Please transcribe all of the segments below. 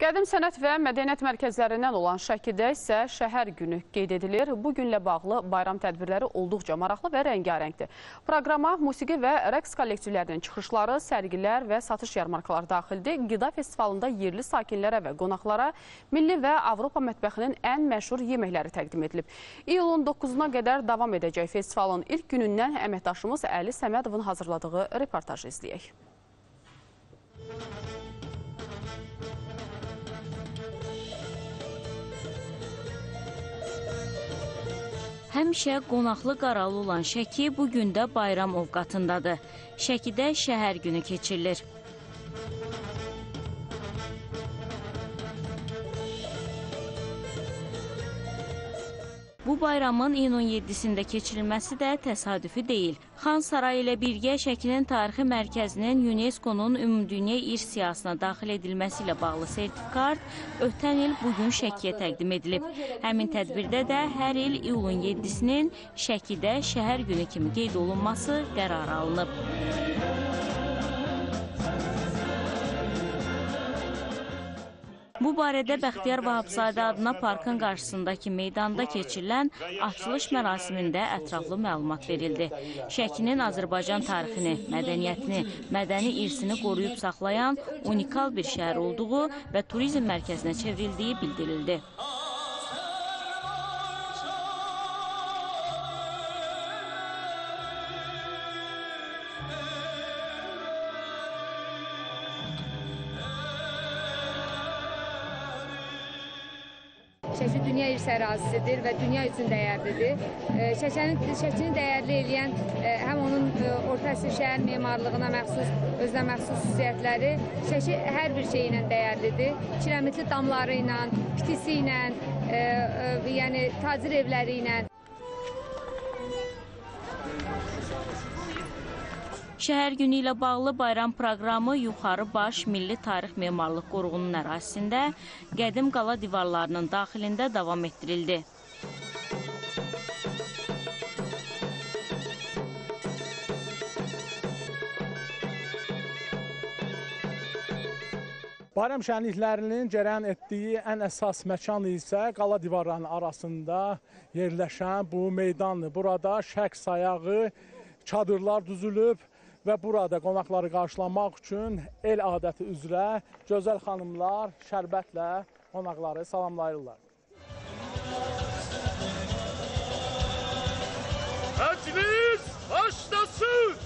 Qədim Sənət və Mədəniyyət Mərkəzlərindən olan Şəkidə isə şəhər günü qeyd edilir. Bu günlə bağlı bayram tədbirləri olduqca maraqlı və rəngarəngdir. Proqrama musiqi və rəqs kollektivlərinin çıxışları, sərgilər və satış yarmarkaları daxildir. Qida festivalında yerli sakinlərə və qonaqlara milli və Avropa mətbəxinin ən məşhur yeməkləri təqdim edilib. İyulun 9-una qədər davam edəcək festivalın ilk günündən əməkdaşımız Əli Səmədovun hazırladığı reportajı izləyək. Həmişə qonaqlı qaralı olan Şəki bu gün də bayram ovqatındadır. Şəkidə şəhər günü keçirilir. Bu bayramın iyunun 7-sində keçirilməsi də təsadüfi deyil. Xan Sarayı ilə birgə Şəkinin tarixi mərkəzinin UNESCO-nun Ümumdünya İrs siyahısına daxil edilməsi ilə bağlı sertifikat ötən il bugün Şəkiyə təqdim edilib. Həmin tədbirdə də hər il iyulun 7-sinin Şəkidə şəhər günü kimi qeyd olunması qərar alınıb. Bu barədə Bəxtiyar Vahabzadə adına parkın qarşısındakı meydanda keçirilən açılış mərasimində ətraflı məlumat verildi. Şəkinin Azərbaycan tarixini, mədəniyyətini, mədəni irsini qoruyub saxlayan unikal bir şəhər olduğu və turizm mərkəzinə çevrildiyi bildirildi. Şəki dünya irs ərazisidir və dünya üçün dəyərlidir. E, Şəkini, dəyərli eləyən e, həm onun e, orta əsr şəhər memarlığına məxsus, özünə məxsus xüsusiyyətləri, Şəki hər bir şeyi ilə dəyərlidir. Kirəmitli damları ilə, pitisi ilə, e, yəni tacir evləri ilə. Şəhər günü ilə bağlı bayram proqramı Yuxarı Baş Milli Tarix Memarlıq Qoruğunun ərazisində qədim qala divarlarının daxilində davam etdirildi. Bayram şənliklərinin cərəyan etdiyi ən əsas məkan isə qala divarlarının arasında yerləşən bu meydandır. Burada şəks sayağı, çadırlar düzülüb və burada qonaqları qarşılamaq üçün el adəti üzrə gözəl xanımlar şərbətlə qonaqları salamlayırlar. Məclis başlasın!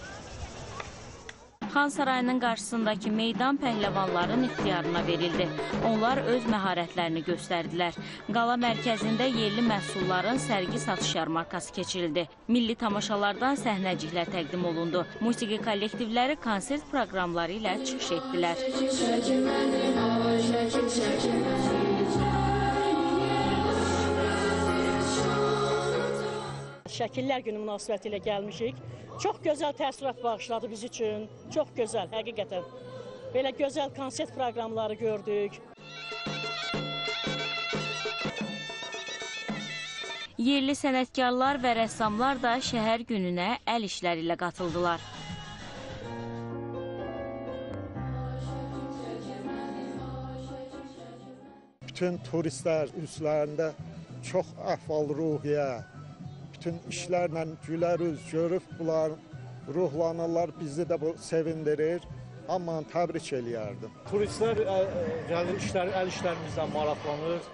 Xan Sarayının qarşısındakı meydan pəhləvanların ixtiyarına verildi. Onlar öz məharətlərini göstərdilər. Qala mərkəzində yerli məhsulların sərgi satış yarmarkası keçirildi. Milli tamaşalardan səhnəciklər təqdim olundu. Musiqi kollektivləri konsert proqramları ilə çıxış etdilər. Şəkillər günü münasibəti ilə gəlmişik. Çox gözəl təəssürat bağışladı biz üçün. Çox gözəl, həqiqətən. Belə gözəl konsert proqramları gördük. Yerli sənətkarlar və rəssamlar da şəhər gününə əl işləri ilə qatıldılar. bütün turistlər üzlərində çox əhval-ruhiyyə, bütün işlərlə gülər üz görüb bunlar ruhlanırlar, bizi də bu sevindirir. Amma təbrik eləyərdim. Turistlər gəlir işlər, əl işlərimizlə maraqlanır,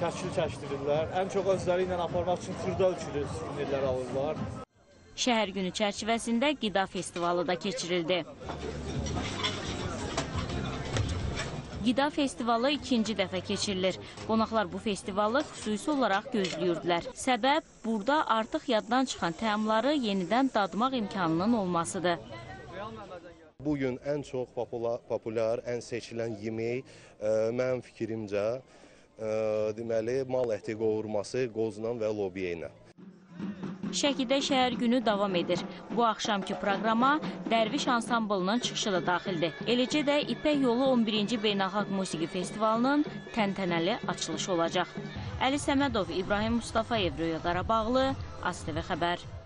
şəkil çəkdirirlər. Ən çox özləri ilə aparmaq üçün xırda ölçülü suvenirlər alırlar. Şəhər günü çərçivəsində qida festivalı da keçirildi. Qida festivalı ikinci dəfə keçirilir. Qonaqlar bu festivalı xüsusi olaraq gözləyirdilər. Səbəb burada artıq yaddan çıxan təamları yenidən dadmaq imkanının olmasıdır. Bu gün ən çox popular, populyar, ən seçilən yemək ə, mənim fikrimcə ə, deməli mal əti qovurması qozla və lobiya ilə. Şəkidə şəhər günü davam edir. Bu axşamki proqrama Dərviş ansamblının çıxışı da daxildir. Eləcə də İpək Yolu 11-ci Beynəlxalq Musiqi Festivalının təntənəli açılışı olacaq. Əli Səmədov, İbrahim Mustafayev, Röya Qarabağlı, ASTV xəbər.